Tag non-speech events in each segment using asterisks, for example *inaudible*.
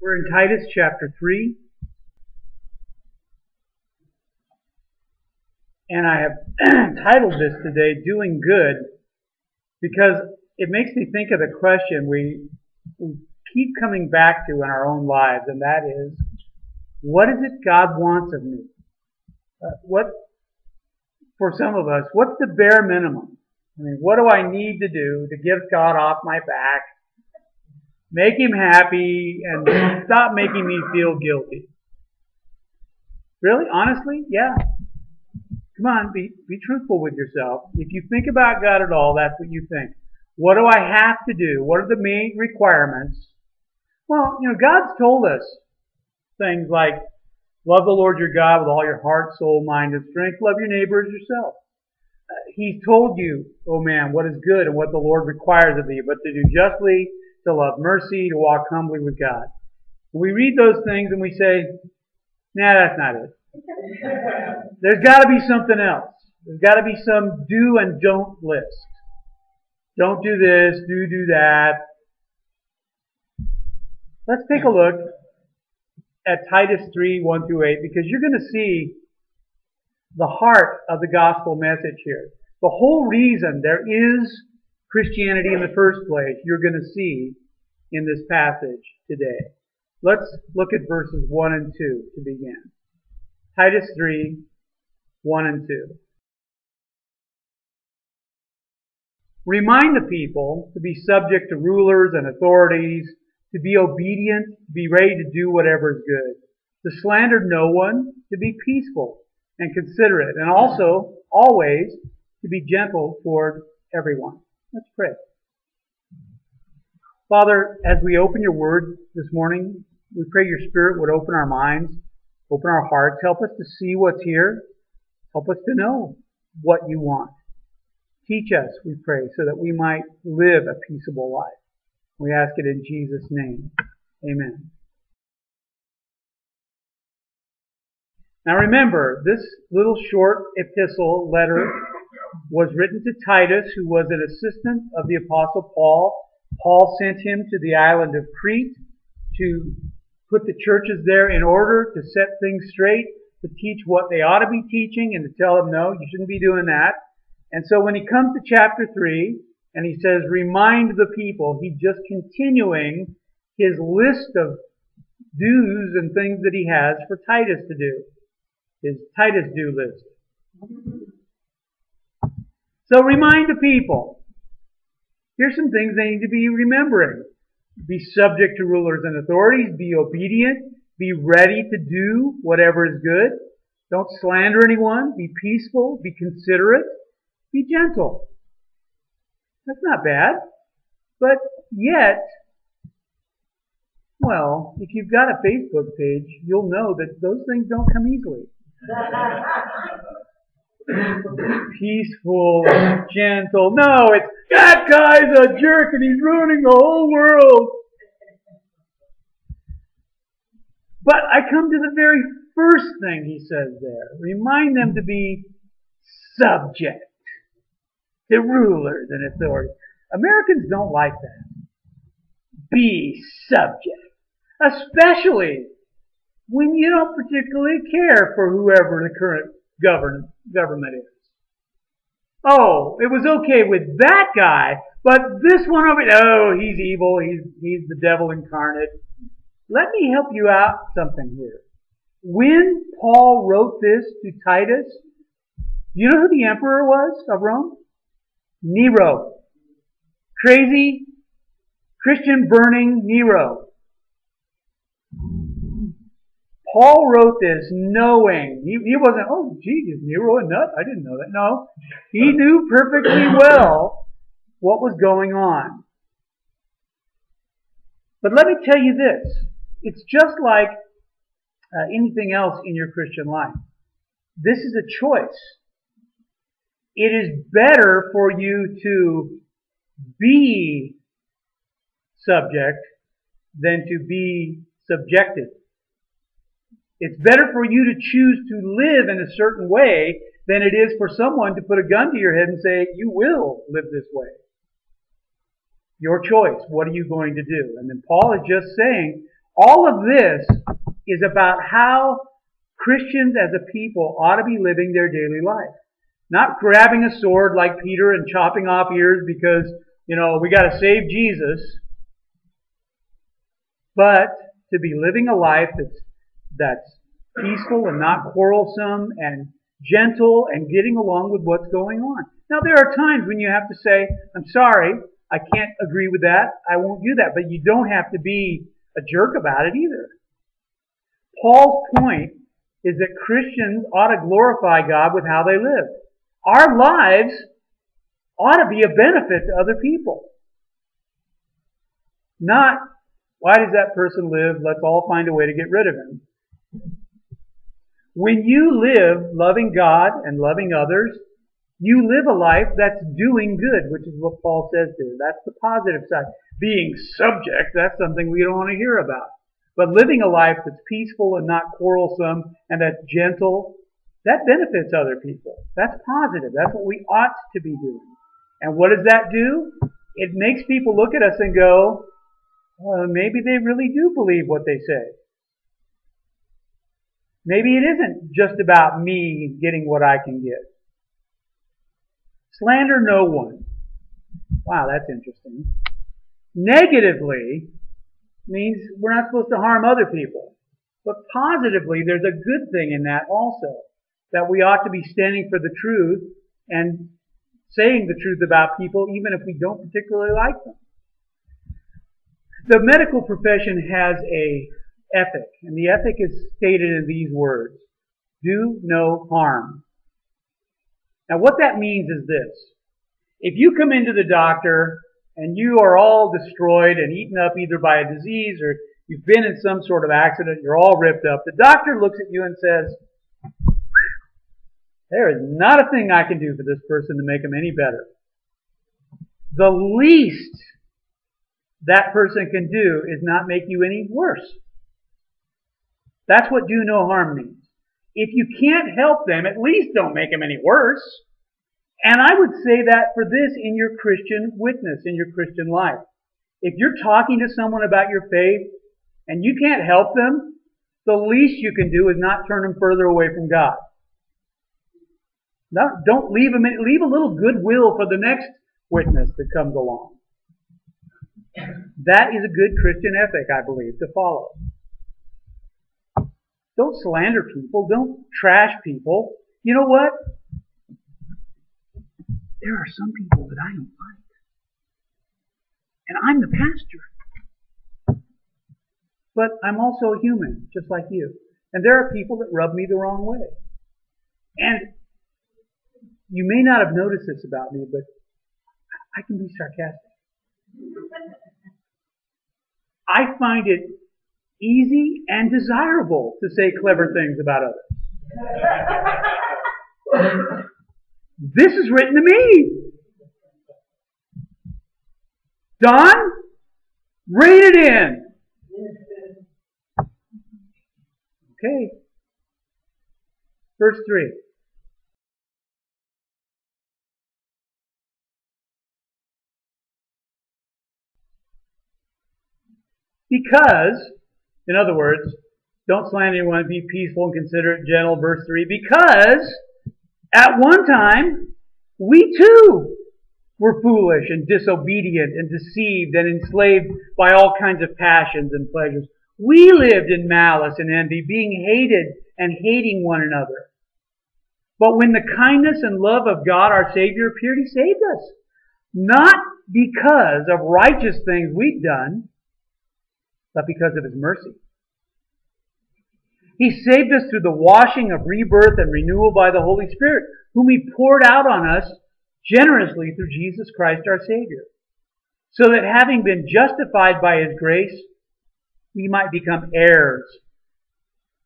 We're in Titus chapter 3. And I have *clears throat* titled this today, Doing Good, because it makes me think of the question we, we keep coming back to in our own lives, and that is, what is it God wants of me? Uh, what, for some of us, what's the bare minimum? I mean, what do I need to do to get God off my back make him happy, and stop making me feel guilty. Really? Honestly? Yeah. Come on, be, be truthful with yourself. If you think about God at all, that's what you think. What do I have to do? What are the main requirements? Well, you know, God's told us things like, love the Lord your God with all your heart, soul, mind, and strength. Love your neighbor as yourself. Uh, he's told you, oh man, what is good and what the Lord requires of thee, but to do justly, to love mercy, to walk humbly with God. We read those things and we say, nah, that's not it. *laughs* There's got to be something else. There's got to be some do and don't list. Don't do this, do do that. Let's take a look at Titus 3, 1 through 8, because you're going to see the heart of the gospel message here. The whole reason there is Christianity in the first place you're going to see in this passage today. Let's look at verses 1 and 2 to begin. Titus 3, 1 and 2. Remind the people to be subject to rulers and authorities, to be obedient, to be ready to do whatever is good, to slander no one, to be peaceful and considerate, and also, always, to be gentle toward everyone. Let's pray. Father, as we open your word this morning, we pray your spirit would open our minds, open our hearts, help us to see what's here, help us to know what you want. Teach us, we pray, so that we might live a peaceable life. We ask it in Jesus' name. Amen. Now remember, this little short epistle letter was written to Titus, who was an assistant of the Apostle Paul. Paul sent him to the island of Crete to put the churches there in order, to set things straight, to teach what they ought to be teaching, and to tell them, no, you shouldn't be doing that. And so when he comes to chapter 3, and he says, remind the people, he's just continuing his list of do's and things that he has for Titus to do. His Titus do list. So remind the people. Here's some things they need to be remembering. Be subject to rulers and authorities. Be obedient. Be ready to do whatever is good. Don't slander anyone. Be peaceful. Be considerate. Be gentle. That's not bad. But yet, well, if you've got a Facebook page, you'll know that those things don't come easily. *laughs* peaceful, gentle. No, it's that guy's a jerk and he's ruining the whole world. But I come to the very first thing he says there. Remind them to be subject to rulers and authorities. Americans don't like that. Be subject. Especially when you don't particularly care for whoever the current govern, government is. Oh, it was okay with that guy, but this one over oh, he's evil, he's, he's the devil incarnate. Let me help you out something here. When Paul wrote this to Titus, you know who the emperor was of Rome? Nero. Crazy, Christian burning Nero. Paul wrote this knowing, he, he wasn't, oh, gee, is Nero a nut? I didn't know that. No. He knew perfectly well what was going on. But let me tell you this. It's just like uh, anything else in your Christian life. This is a choice. It is better for you to be subject than to be subjected. It's better for you to choose to live in a certain way than it is for someone to put a gun to your head and say, you will live this way. Your choice. What are you going to do? And then Paul is just saying, All of this is about how Christians as a people ought to be living their daily life. Not grabbing a sword like Peter and chopping off ears because, you know, we gotta save Jesus. But to be living a life that's, that's peaceful and not quarrelsome and gentle and getting along with what's going on. Now there are times when you have to say, I'm sorry, I can't agree with that, I won't do that, but you don't have to be a jerk about it either. Paul's point is that Christians ought to glorify God with how they live. Our lives ought to be a benefit to other people. Not, why does that person live? Let's all find a way to get rid of him. When you live loving God and loving others, you live a life that's doing good, which is what Paul says there. That's the positive side. Being subject, that's something we don't want to hear about. But living a life that's peaceful and not quarrelsome and that's gentle, that benefits other people. That's positive. That's what we ought to be doing. And what does that do? It makes people look at us and go, well, maybe they really do believe what they say. Maybe it isn't just about me getting what I can get. Slander no one. Wow, that's interesting. Negatively means we're not supposed to harm other people. But positively, there's a good thing in that also. That we ought to be standing for the truth and saying the truth about people even if we don't particularly like them. The medical profession has a ethic, and the ethic is stated in these words. Do no harm. Now what that means is this. If you come into the doctor and you are all destroyed and eaten up either by a disease or you've been in some sort of accident, you're all ripped up, the doctor looks at you and says, there is not a thing I can do for this person to make him any better. The least that person can do is not make you any worse. That's what do no harm means. If you can't help them, at least don't make them any worse. And I would say that for this in your Christian witness, in your Christian life. If you're talking to someone about your faith and you can't help them, the least you can do is not turn them further away from God. No, don't leave them, leave a little goodwill for the next witness that comes along. That is a good Christian ethic, I believe, to follow. Don't slander people. Don't trash people. You know what? There are some people that I don't like. And I'm the pastor. But I'm also a human, just like you. And there are people that rub me the wrong way. And you may not have noticed this about me, but I can be sarcastic. I find it easy and desirable to say clever things about others. this is written to me. Don, read it in. Okay. Verse 3. Because in other words, don't slander anyone, be peaceful and considerate, gentle, verse 3, because at one time, we too were foolish and disobedient and deceived and enslaved by all kinds of passions and pleasures. We lived in malice and envy, being hated and hating one another. But when the kindness and love of God our Savior appeared, He saved us. Not because of righteous things we'd done, but because of His mercy. He saved us through the washing of rebirth and renewal by the Holy Spirit, whom He poured out on us generously through Jesus Christ our Savior. So that having been justified by His grace, we might become heirs,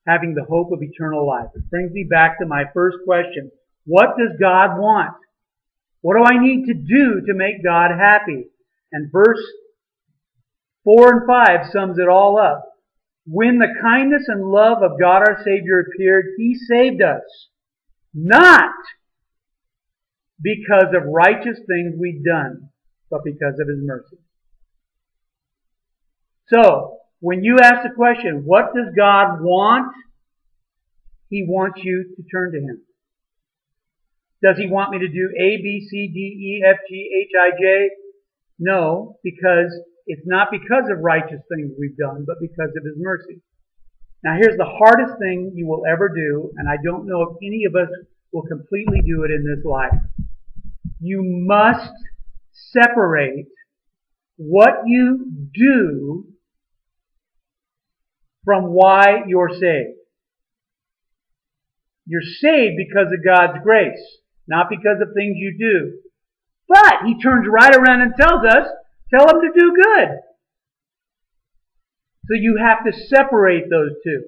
having the hope of eternal life. It brings me back to my first question. What does God want? What do I need to do to make God happy? And verse 4 and 5 sums it all up. When the kindness and love of God our Savior appeared, He saved us. Not because of righteous things we'd done, but because of His mercy. So, when you ask the question, what does God want? He wants you to turn to Him. Does He want me to do A, B, C, D, E, F, G, H, I, J? No, because it's not because of righteous things we've done, but because of His mercy. Now here's the hardest thing you will ever do, and I don't know if any of us will completely do it in this life. You must separate what you do from why you're saved. You're saved because of God's grace, not because of things you do. But He turns right around and tells us, tell them to do good. So you have to separate those two.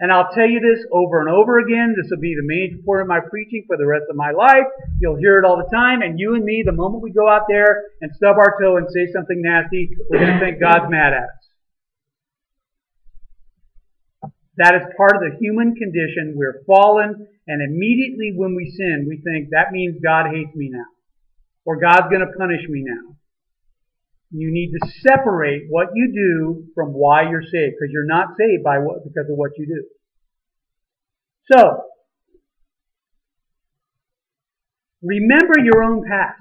And I'll tell you this over and over again. This will be the main part of my preaching for the rest of my life. You'll hear it all the time. And you and me, the moment we go out there and stub our toe and say something nasty, we're going to think God's mad at us. That is part of the human condition. We're fallen, and immediately when we sin, we think that means God hates me now. Or God's going to punish me now. You need to separate what you do from why you're saved, because you're not saved by what, because of what you do. So, remember your own past.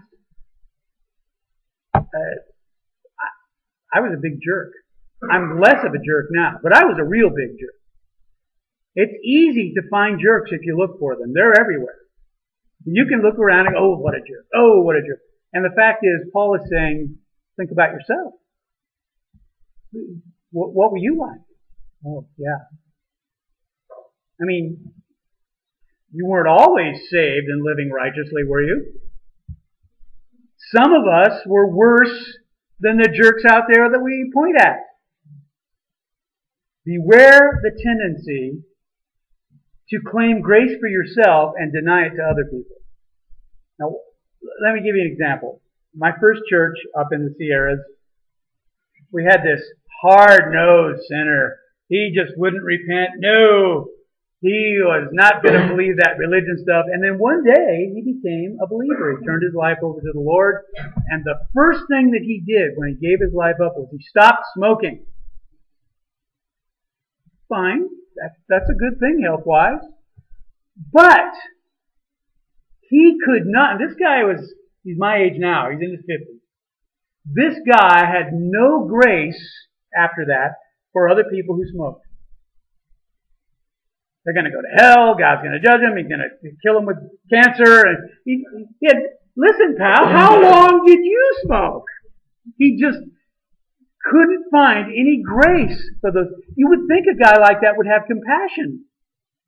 Uh, I, I was a big jerk. I'm less of a jerk now, but I was a real big jerk. It's easy to find jerks if you look for them. They're everywhere. You can look around and go, oh, what a jerk. Oh, what a jerk. And the fact is, Paul is saying, Think about yourself. What, what were you like? Oh, yeah. I mean, you weren't always saved and living righteously, were you? Some of us were worse than the jerks out there that we point at. Beware the tendency to claim grace for yourself and deny it to other people. Now, let me give you an example my first church up in the Sierras, we had this hard-nosed sinner. He just wouldn't repent. No, he was not going *laughs* to believe that religion stuff. And then one day he became a believer. He turned his life over to the Lord. And the first thing that he did when he gave his life up was he stopped smoking. Fine. That's, that's a good thing health-wise. But he could not, this guy was He's my age now. He's in his 50s. This guy had no grace after that for other people who smoked. They're going to go to hell. God's going to judge them. He's going to kill them with cancer. And he, he had, listen, pal, how *laughs* long did you smoke? He just couldn't find any grace for those. You would think a guy like that would have compassion.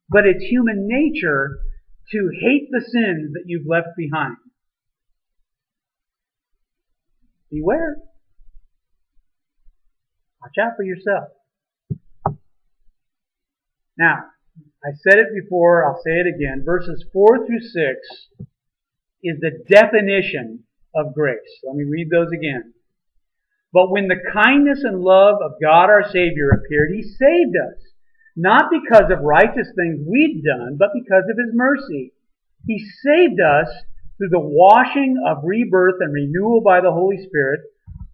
But it's human nature to hate the sins that you've left behind. Beware. Watch out for yourself. Now, I said it before, I'll say it again. Verses 4 through 6 is the definition of grace. Let me read those again. But when the kindness and love of God our Savior appeared, He saved us. Not because of righteous things we'd done, but because of His mercy. He saved us through the washing of rebirth and renewal by the Holy Spirit,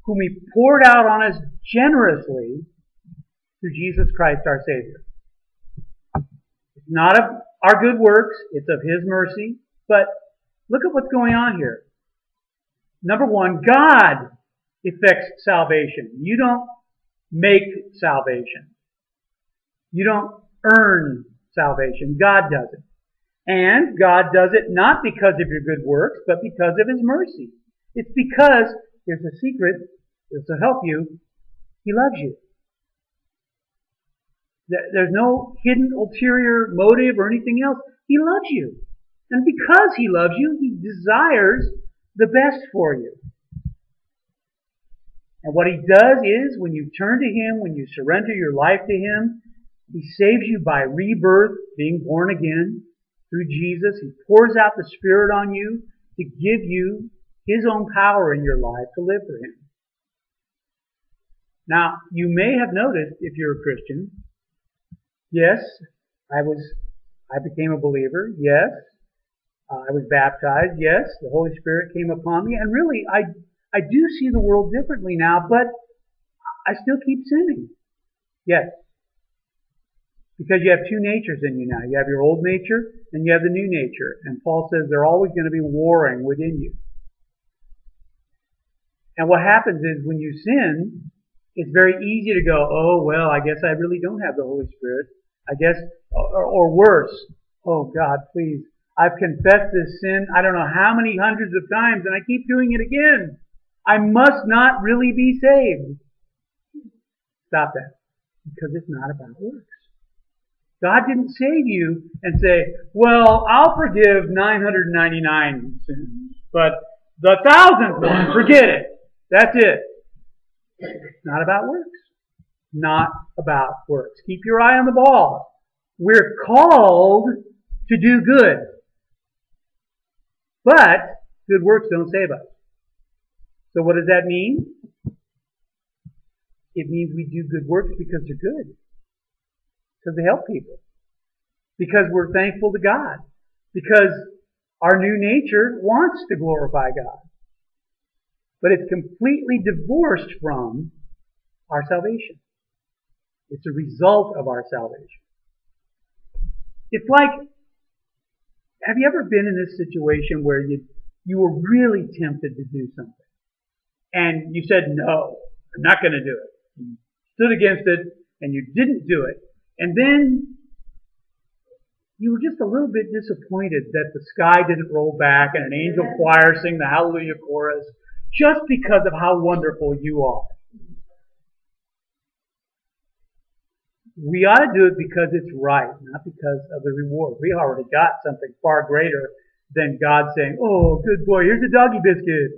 whom He poured out on us generously through Jesus Christ our Savior. It's not of our good works, it's of His mercy. But look at what's going on here. Number one, God effects salvation. You don't make salvation. You don't earn salvation. God does it. And God does it not because of your good works, but because of His mercy. It's because, here's a secret, this will help you, He loves you. There's no hidden ulterior motive or anything else. He loves you. And because He loves you, He desires the best for you. And what He does is, when you turn to Him, when you surrender your life to Him, He saves you by rebirth, being born again through Jesus. He pours out the Spirit on you to give you His own power in your life to live for Him. Now, you may have noticed, if you're a Christian, yes, I was, I became a believer. Yes, uh, I was baptized. Yes, the Holy Spirit came upon me. And really, I, I do see the world differently now, but I still keep sinning. Yes. Because you have two natures in you now. You have your old nature and you have the new nature. And Paul says they're always going to be warring within you. And what happens is when you sin, it's very easy to go, oh, well, I guess I really don't have the Holy Spirit. I guess, or, or worse, oh God, please, I've confessed this sin I don't know how many hundreds of times and I keep doing it again. I must not really be saved. Stop that. Because it's not about works. God didn't save you and say, well, I'll forgive 999 sins, but the thousandth one, forget it. That's it. It's not about works. Not about works. Keep your eye on the ball. We're called to do good. But good works don't save us. So what does that mean? It means we do good works because they're good. They help people. Because we're thankful to God. Because our new nature wants to glorify God. But it's completely divorced from our salvation. It's a result of our salvation. It's like, have you ever been in this situation where you, you were really tempted to do something? And you said, no, I'm not going to do it. You stood against it and you didn't do it. And then you were just a little bit disappointed that the sky didn't roll back and an angel choir sing the hallelujah chorus just because of how wonderful you are. We ought to do it because it's right, not because of the reward. We already got something far greater than God saying, oh, good boy, here's a doggy biscuit.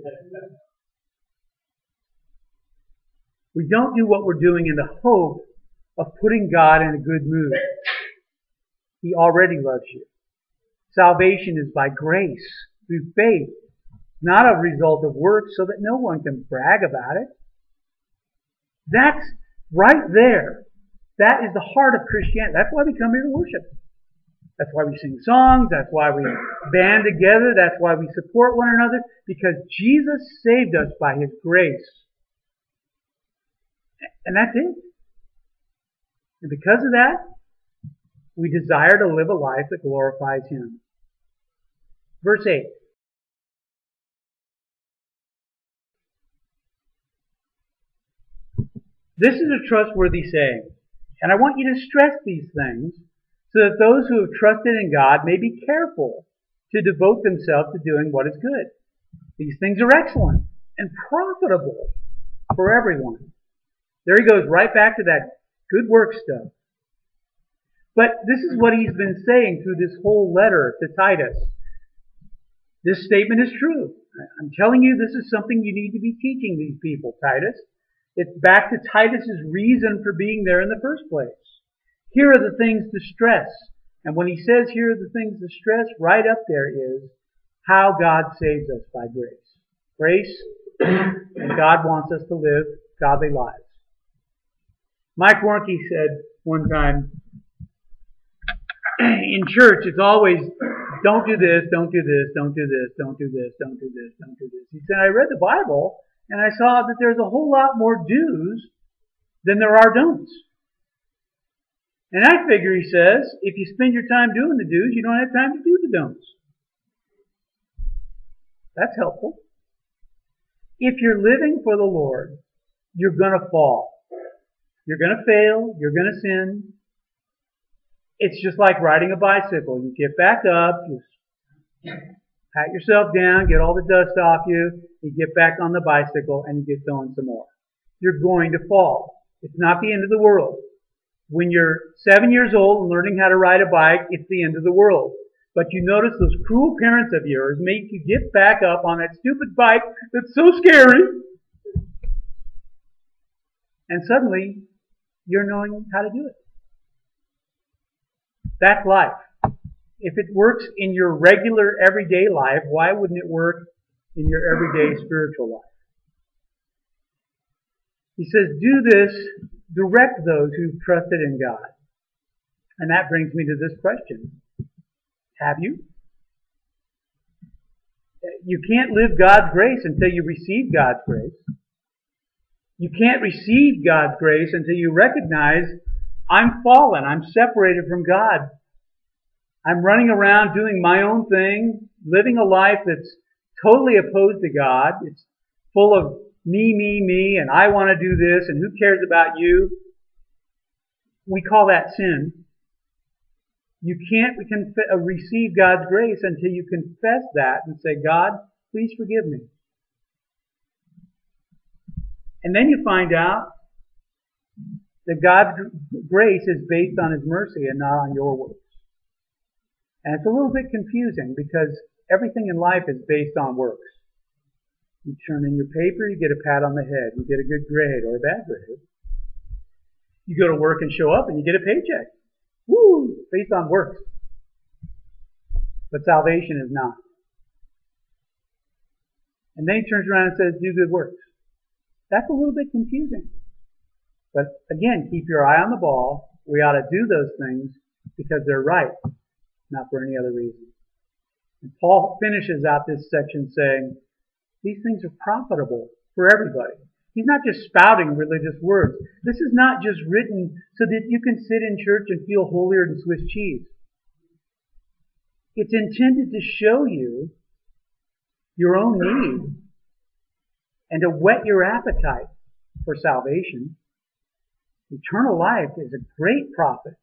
We don't do what we're doing in the hope of putting God in a good mood. He already loves you. Salvation is by grace, through faith, not a result of works so that no one can brag about it. That's right there. That is the heart of Christianity. That's why we come here to worship. That's why we sing songs. That's why we band together. That's why we support one another. Because Jesus saved us by His grace. And that's it. And because of that, we desire to live a life that glorifies Him. Verse 8. This is a trustworthy saying, and I want you to stress these things so that those who have trusted in God may be careful to devote themselves to doing what is good. These things are excellent and profitable for everyone. There he goes right back to that good work stuff. But this is what he's been saying through this whole letter to Titus. This statement is true. I'm telling you, this is something you need to be teaching these people, Titus. It's back to Titus's reason for being there in the first place. Here are the things to stress. And when he says here are the things to stress, right up there is how God saves us by grace. Grace, and God wants us to live godly lives. Mike Warnke said one time, in church, it's always, don't do this, don't do this, don't do this, don't do this, don't do this, don't do this. He said, I read the Bible, and I saw that there's a whole lot more do's than there are don'ts. And I figure, he says, if you spend your time doing the do's, you don't have time to do the don'ts. That's helpful. If you're living for the Lord, you're gonna fall. You're gonna fail. You're gonna sin. It's just like riding a bicycle. You get back up, you pat yourself down, get all the dust off you, you get back on the bicycle and you get going some more. You're going to fall. It's not the end of the world. When you're seven years old and learning how to ride a bike, it's the end of the world. But you notice those cruel parents of yours make you get back up on that stupid bike that's so scary. And suddenly, you're knowing how to do it. That's life. If it works in your regular everyday life, why wouldn't it work in your everyday spiritual life. He says, do this, direct those who've trusted in God. And that brings me to this question. Have you? You can't live God's grace until you receive God's grace. You can't receive God's grace until you recognize I'm fallen. I'm separated from God. I'm running around doing my own thing, living a life that's totally opposed to God. It's full of me, me, me, and I want to do this, and who cares about you? We call that sin. You can't uh, receive God's grace until you confess that and say, God, please forgive me. And then you find out that God's grace is based on His mercy and not on your works. And it's a little bit confusing because everything in life is based on works. You turn in your paper, you get a pat on the head, you get a good grade or a bad grade. You go to work and show up and you get a paycheck. Woo! Based on works. But salvation is not. And then he turns around and says, do good works. That's a little bit confusing. But again, keep your eye on the ball. We ought to do those things because they're right, not for any other reason. And Paul finishes out this section saying, these things are profitable for everybody. He's not just spouting religious words. This is not just written so that you can sit in church and feel holier than Swiss cheese. It's intended to show you your own need and to whet your appetite for salvation. Eternal life is a great profit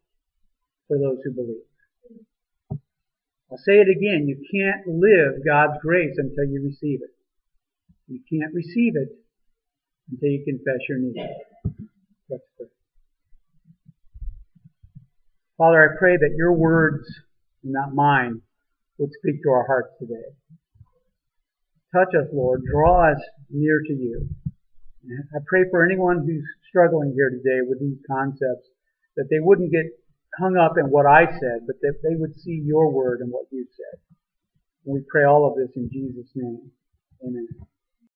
for those who believe. I'll say it again. You can't live God's grace until you receive it. You can't receive it until you confess your need. Let's pray. Father, I pray that your words, not mine, would speak to our hearts today. Touch us, Lord. Draw us near to you. I pray for anyone who's struggling here today with these concepts that they wouldn't get hung up in what I said, but that they would see your word and what you said. And we pray all of this in Jesus' name. Amen.